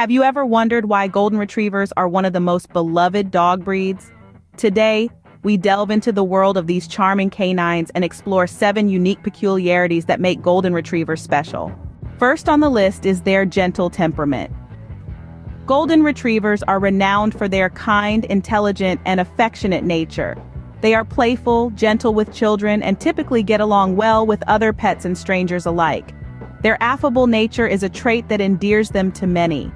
Have you ever wondered why Golden Retrievers are one of the most beloved dog breeds? Today, we delve into the world of these charming canines and explore seven unique peculiarities that make Golden Retrievers special. First on the list is their gentle temperament. Golden Retrievers are renowned for their kind, intelligent, and affectionate nature. They are playful, gentle with children, and typically get along well with other pets and strangers alike. Their affable nature is a trait that endears them to many.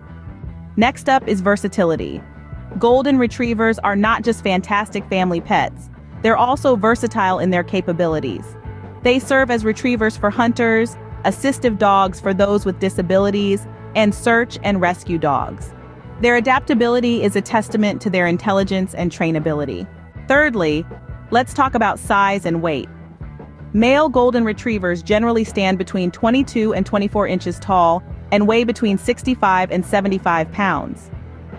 Next up is versatility. Golden Retrievers are not just fantastic family pets, they're also versatile in their capabilities. They serve as retrievers for hunters, assistive dogs for those with disabilities, and search and rescue dogs. Their adaptability is a testament to their intelligence and trainability. Thirdly, let's talk about size and weight. Male golden retrievers generally stand between 22 and 24 inches tall and weigh between 65 and 75 pounds.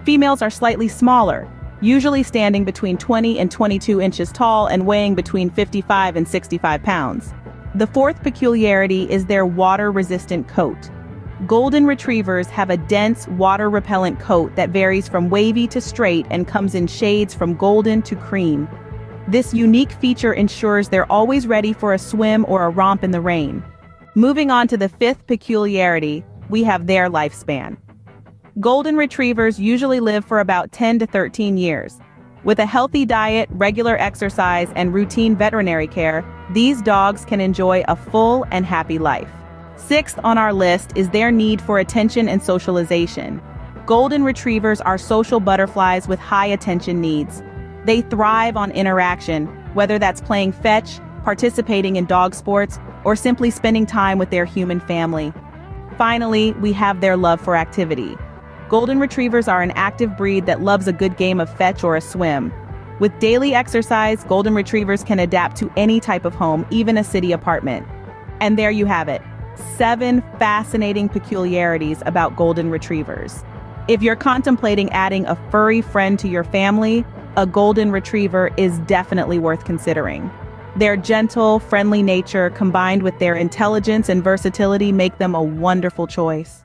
Females are slightly smaller, usually standing between 20 and 22 inches tall and weighing between 55 and 65 pounds. The fourth peculiarity is their water-resistant coat. Golden retrievers have a dense, water-repellent coat that varies from wavy to straight and comes in shades from golden to cream. This unique feature ensures they're always ready for a swim or a romp in the rain. Moving on to the fifth peculiarity, we have their lifespan. Golden retrievers usually live for about 10 to 13 years. With a healthy diet, regular exercise, and routine veterinary care, these dogs can enjoy a full and happy life. Sixth on our list is their need for attention and socialization. Golden retrievers are social butterflies with high attention needs. They thrive on interaction, whether that's playing fetch, participating in dog sports, or simply spending time with their human family. Finally, we have their love for activity. Golden Retrievers are an active breed that loves a good game of fetch or a swim. With daily exercise, Golden Retrievers can adapt to any type of home, even a city apartment. And there you have it seven fascinating peculiarities about golden retrievers. If you're contemplating adding a furry friend to your family, a golden retriever is definitely worth considering. Their gentle, friendly nature combined with their intelligence and versatility make them a wonderful choice.